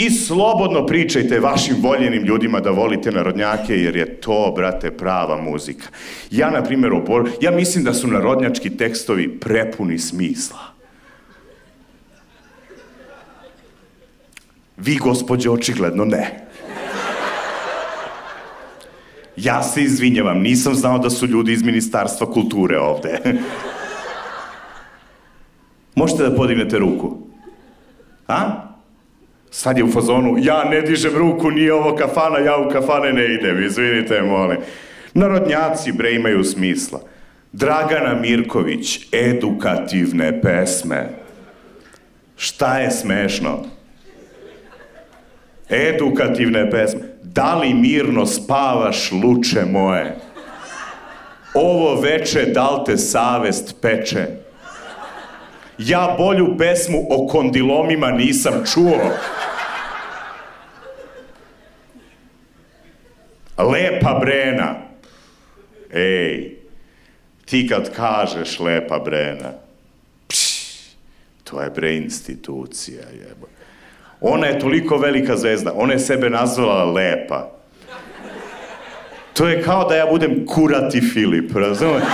I slobodno pričajte vašim voljenim ljudima da volite narodnjake, jer je to, brate, prava muzika. Ja, na primjer, obor... ja mislim da su narodnjački tekstovi prepuni smisla. Vi, gospođe, očigledno ne. Ja se izvinjavam, nisam znao da su ljudi iz Ministarstva kulture ovde. Možete da podignete ruku? A? Sad je u fazonu, ja ne dižem ruku, nije ovo kafana, ja u kafane ne idem, izvinite, molim. Narodnjaci, bre, imaju smisla. Dragana Mirković, edukativne pesme. Šta je smešno? Edukativne pesme. Da li mirno spavaš, luče moje? Ovo veče, dal te savest peče? Ja bolju pesmu o kondilomima nisam čuo. Lepa Brena. Ej, ti kad kažeš Lepa Brena, to je bre institucija, jebo. Ona je toliko velika zvezda, ona je sebe nazvala Lepa. To je kao da ja budem kurati Filip, razumiješ?